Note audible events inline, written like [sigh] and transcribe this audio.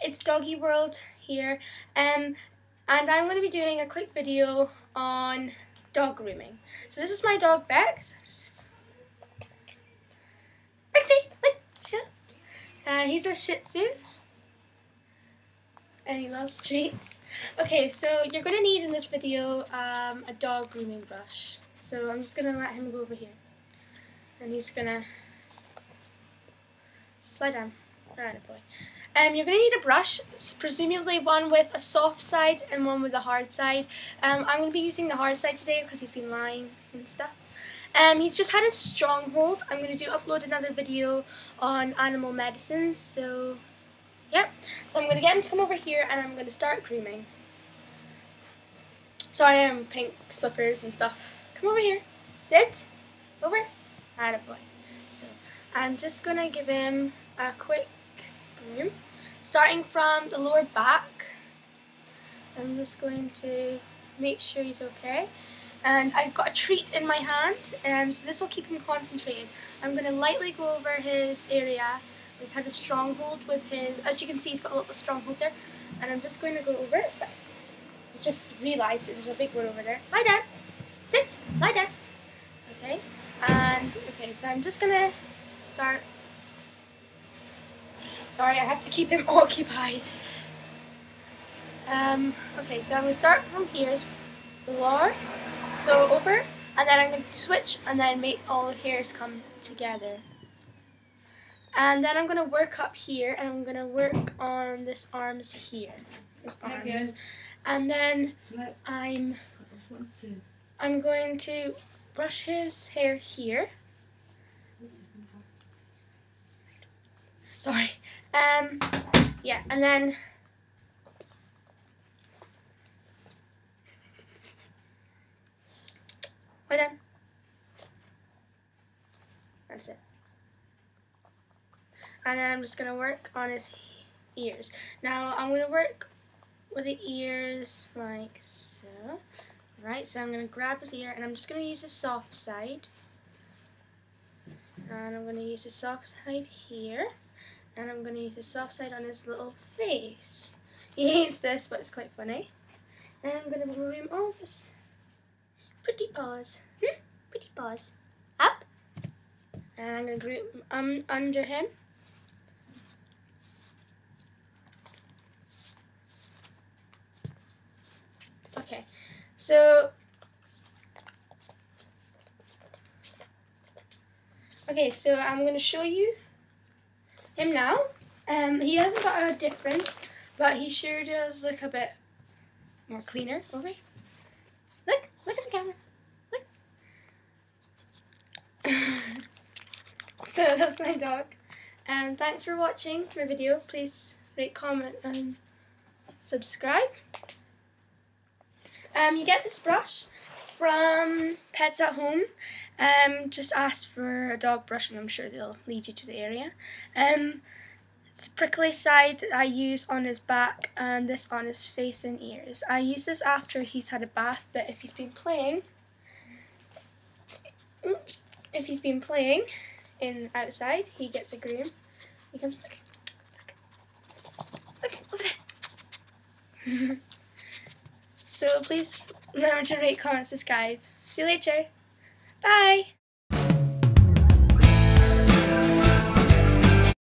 it's Doggy World here, um, and I'm going to be doing a quick video on dog grooming. So this is my dog Bex. Bexy, look, uh, he's a Shih Tzu, and he loves treats. Okay, so you're going to need in this video um, a dog grooming brush. So I'm just going to let him go over here, and he's going to slide down. Right, boy. Um, you're going to need a brush, presumably one with a soft side and one with a hard side. Um, I'm going to be using the hard side today because he's been lying and stuff. Um, he's just had a stronghold. I'm going to do upload another video on animal medicines. So, yeah. So I'm going to get him to come over here and I'm going to start grooming. Sorry, I'm pink slippers and stuff. Come over here. Sit. Over. Attaboy. So, I'm just going to give him a quick groom. Starting from the lower back, I'm just going to make sure he's okay. And I've got a treat in my hand, um, so this will keep him concentrated. I'm going to lightly go over his area. He's had a stronghold with his, as you can see, he's got a little stronghold there. And I'm just going to go over it. first. He's just realised that there's a big one over there. Lie down. Sit. Lie down. Okay. And, okay, so I'm just going to start Sorry, I have to keep him [laughs] occupied. Um, okay, so I'm going to start from here, lower, so over, and then I'm going to switch and then make all the hairs come together. And then I'm going to work up here, and I'm going to work on this arms here, his arms. And then I'm, I'm going to brush his hair here. Sorry. Um, yeah, and then we're done. That's it. And then I'm just going to work on his ears. Now I'm going to work with the ears like so. Right, so I'm going to grab his ear and I'm just going to use the soft side. And I'm going to use the soft side here and I'm going to use a soft side on his little face. He hates this, but it's quite funny. And I'm going to groom all of his pretty paws. Hmm? Pretty paws. Up. And I'm going to groom um, under him. Okay, so okay, so I'm going to show you him now. Um, he hasn't got a difference, but he sure does look a bit more cleaner. Over. Look, look at the camera. Look. [laughs] so that's my dog. And um, thanks for watching my video. Please rate, comment, and subscribe. Um, you get this brush from Pets at Home. Um, just ask for a dog brush and I'm sure they'll lead you to the area. Um, it's prickly side I use on his back and this on his face and ears. I use this after he's had a bath, but if he's been playing, oops, if he's been playing in outside, he gets a groom. He comes, look, look, look over there. [laughs] so please Remember to rate, comment, subscribe. See you later. Bye.